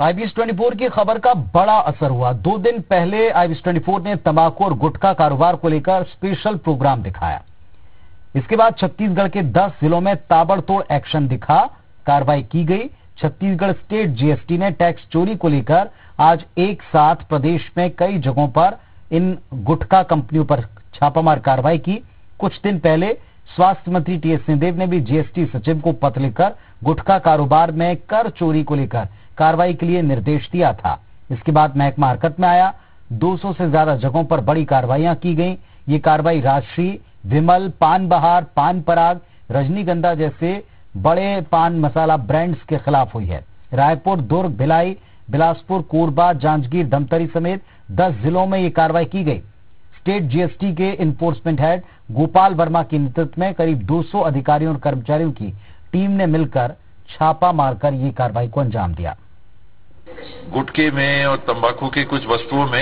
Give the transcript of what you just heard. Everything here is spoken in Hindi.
आईबीएस 24 की खबर का बड़ा असर हुआ। दो दिन पहले आईबीएस 24 ने तंबाकू और गुटखा कारोबार को लेकर स्पेशल प्रोग्राम दिखाया। इसके बाद छत्तीसगढ़ के 10 जिलों में ताबड़तोड़ एक्शन दिखा। कार्रवाई की गई। छत्तीसगढ़ स्टेट जीएसटी ने टैक्स चोरी को लेकर आज एक साथ प्रदेश में कई जगहों पर इन गुटखा कंपनियों पर छापामार कार्रवाई की। कुछ दिन पहले स्वास्थ्य मंत्री टीएस सिंहदेव ने भी जीएसटी सचिव को पत्र लिखकर गुटखा कारोबार में कर चोरी को लेकर कार्रवाई के लिए निर्देश दिया था। इसके बाद महकमा हरकत में आया। 200 से ज़्यादा जगहों पर बड़ी कार्रवाइयाँ की गई। ये कार्रवाई राजश्री, विमल, पान बहार, पान पराग, रजनीगंधा जैसे बड़े पान मसाला ब्रांड्स के खिलाफ हुई है। रायपुर, दुर्ग, भिलाई, बिलासपुर, कोरबा, जांजगीर, धमतरी समेत 10 जिलों में ये कार्रवाई की गई। स्टेट जीएसटी के इन्फोर्समेंट हेड गोपाल वर्मा के नेतृत्व में करीब 200 अधिकारियों और कर्मचारियों की टीम ने मिलकर छापा मारकर ये कार्रवाई को अंजाम दिया। गुटके में और तंबाकू के कुछ वस्तुओं में